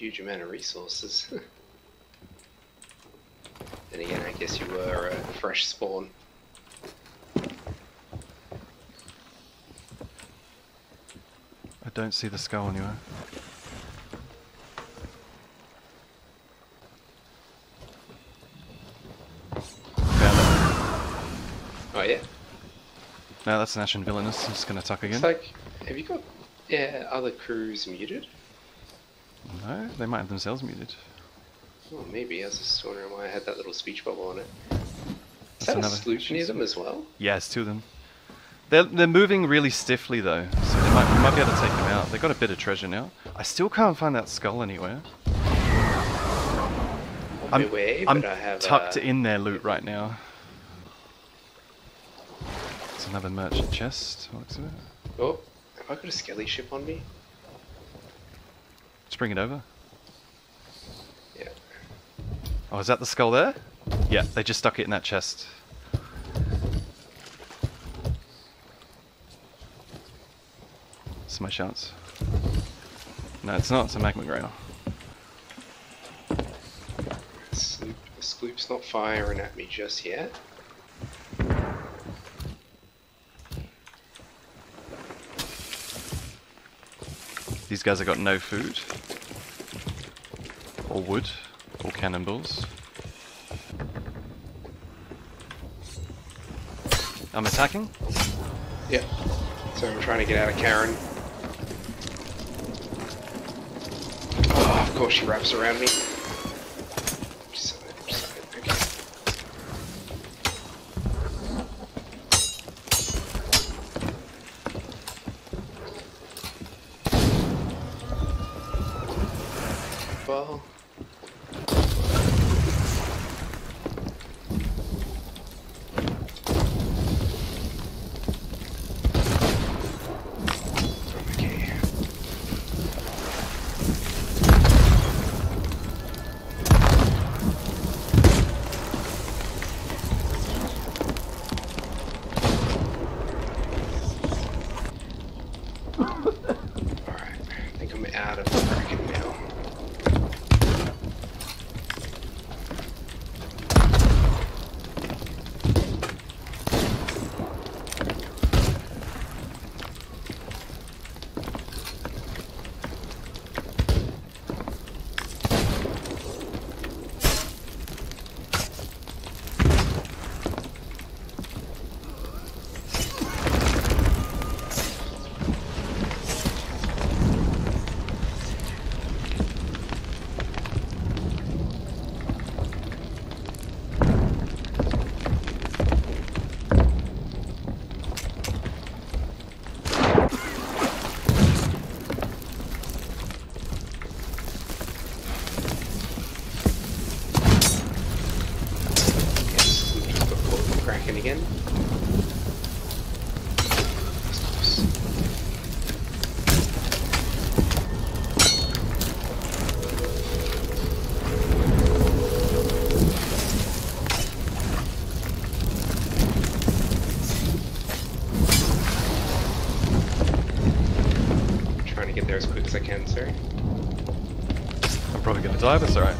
huge amount of resources. then again, I guess you were a fresh spawn. I don't see the skull anywhere. Oh yeah. No, that's an Ashen Villainous. I'm just gonna tuck again. It's like, have you got yeah other crews muted? No, they might have themselves muted. Oh, maybe. I was just wondering why I had that little speech bubble on it. Is That's that a sloop near them as well? Yes, two of them. They're, they're moving really stiffly though, so they might, we might be able to take them out. They've got a bit of treasure now. I still can't find that skull anywhere. I'm, way, I'm but I have tucked uh, in their loot right now. It's another merchant chest. Looks of it. Oh, have I got a skelly ship on me? Let's bring it over. Yeah. Oh, is that the skull there? Yeah, they just stuck it in that chest. It's my chance. No, it's not. It's a magma grail. Sloop, the sloop's not firing at me just yet. These guys have got no food. Or wood. Or cannonballs. I'm attacking. Yep. So I'm trying to get out of Karen. Oh, of course she wraps around me. Just- just- okay. Well, die, but it's alright.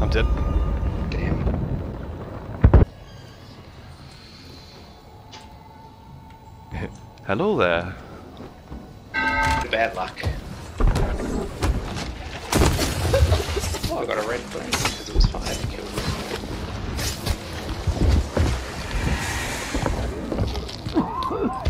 I'm dead. Damn. Hello there. Bad luck. Oh, I got a red flag because it was fire that killed me.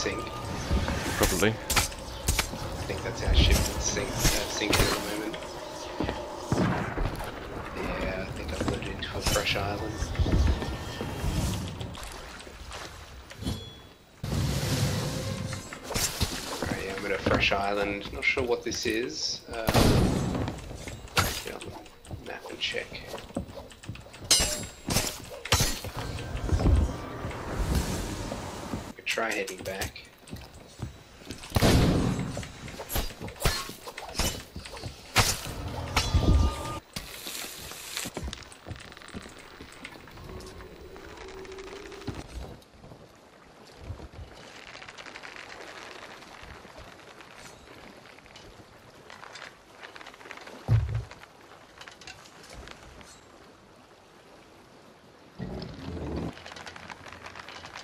Sink? Probably. I think that's our ship that's sink, uh, sinking at the moment. Yeah, I think I've loaded into a fresh island. Alright, yeah, I'm at a fresh island. Not sure what this is. Uh, get map and check. Try heading back.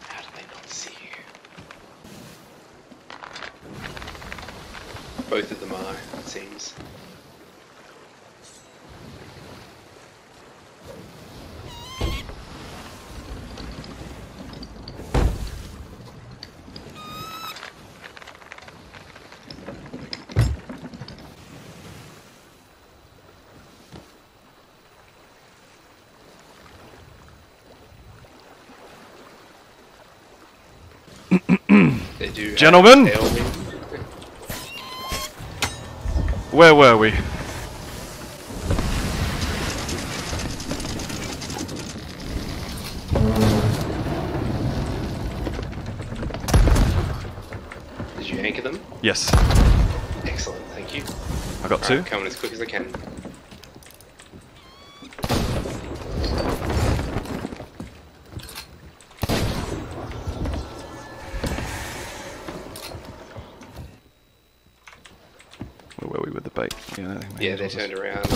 How do they not see you? Both of them are, it seems. Do. Gentlemen? Where were we? Did you anchor them? Yes. Excellent, thank you. I got two. Alright, coming as quick as I can. The bait? Yeah, I think Yeah, maybe they turned around.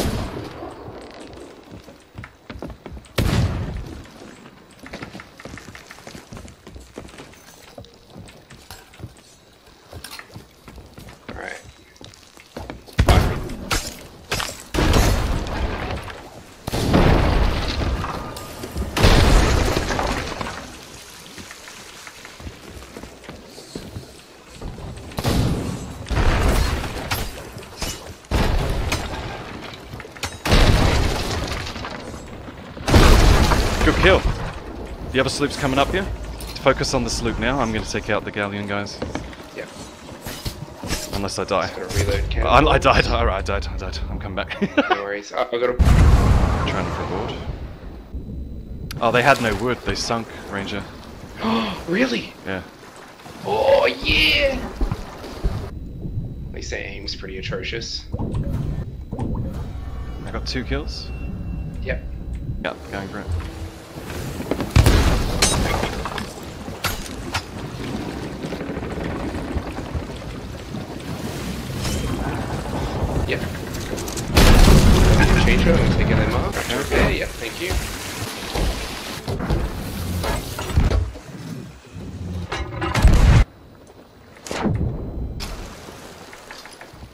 Alright. Good kill. The other sloop's coming up here. Focus on the sloop now. I'm going to take out the galleon guys. Yep. Unless I die. Just gotta reload I. I died. Alright, I died. I died. I'm coming back. No worries. I, I got a. Trying to board. Oh, they had no wood. They sunk, Ranger. Oh, really? Yeah. Oh yeah! At least their aim's pretty atrocious. I got two kills. Yep. Yep, going for it. I'm taking them. Okay. Yep. Thank you.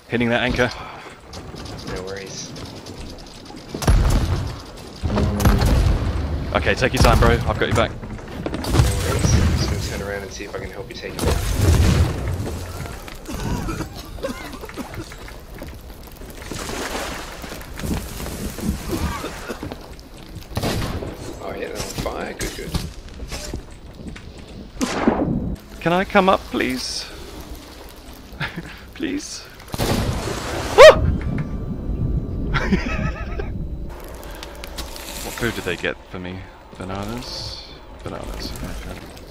Hitting that anchor. No worries. Okay, take your time, bro. I've got you back. No worries. I'm just gonna turn around and see if I can help you take it out. Oh yeah, they're on fire. Good, good. Can I come up, please? please? Ah! what food did they get for me? Bananas? Bananas. Okay.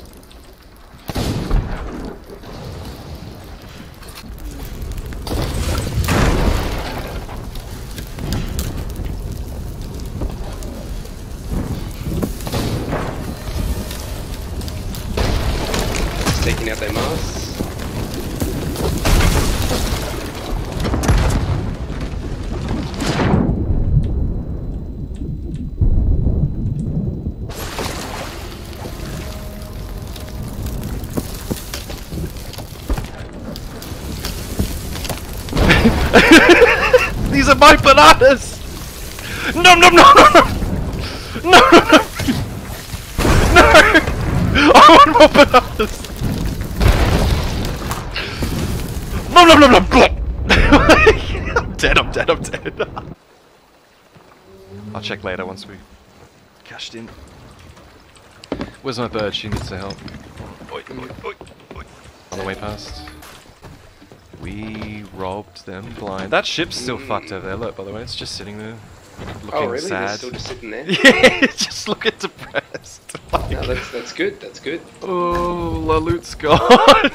These my bananas! No, no, no, no, no! No, no, no! No! I want more bananas! No, no, no, no! I'm dead, I'm dead, I'm dead. I'll check later once we Cashed in. Where's my bird? She needs the help. Oi, oi, oi, oi. On the way past. We robbed them blind. That ship's still fucked over there. Look, by the way, it's just sitting there, oh, looking Oh, really? Sad. still just sitting there? yeah, it's just looking depressed. Like, No, that's, that's good, that's good. oh, La Loot's gone.